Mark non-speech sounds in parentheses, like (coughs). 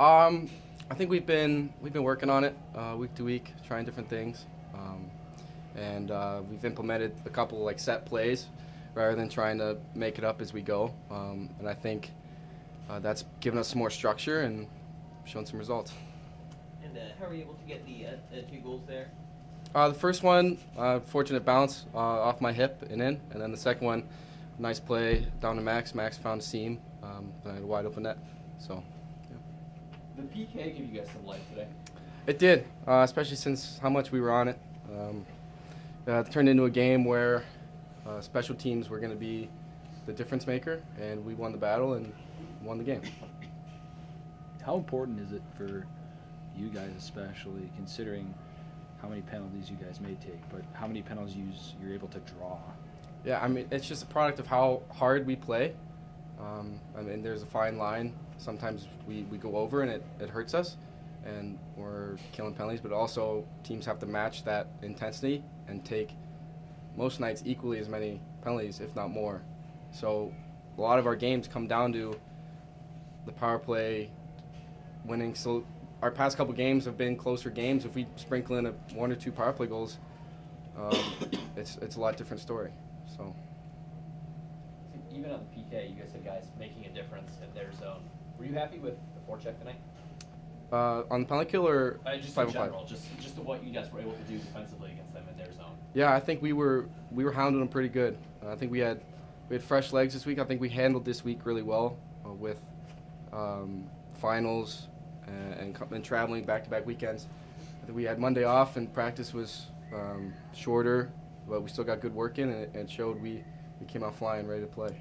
Um, I think we've been we've been working on it uh, week to week, trying different things, um, and uh, we've implemented a couple like set plays rather than trying to make it up as we go. Um, and I think uh, that's given us some more structure and shown some results. And uh, how were you able to get the, uh, two goals there? Uh, the first one, uh, fortunate bounce uh, off my hip and in, and then the second one, nice play down to Max. Max found a seam, um, and I had a wide open net. So. The PK give you guys some life today. It did, uh, especially since how much we were on it. Um, uh, it turned into a game where uh, special teams were going to be the difference maker, and we won the battle and won the game. How important is it for you guys, especially considering how many penalties you guys may take, but how many penalties you're able to draw? Yeah, I mean, it's just a product of how hard we play. Um, I mean, there's a fine line. Sometimes we, we go over and it, it hurts us, and we're killing penalties, but also teams have to match that intensity and take most nights equally as many penalties, if not more. So a lot of our games come down to the power play winning. So our past couple games have been closer games. If we sprinkle in a one or two power play goals, um, (coughs) it's it's a lot different story. So. Even on the PK, you guys had guys making a difference in their zone. Were you happy with the forecheck tonight? Uh, on the penalty kill or uh, just five in general, five? just just what you guys were able to do defensively against them in their zone. Yeah, I think we were we were hounding them pretty good. Uh, I think we had we had fresh legs this week. I think we handled this week really well uh, with um, finals and, and, and, traveling back-to-back weekends. I think we had Monday off and practice was um, shorter, but we still got good work in and it, and showed we, we came out flying ready to play.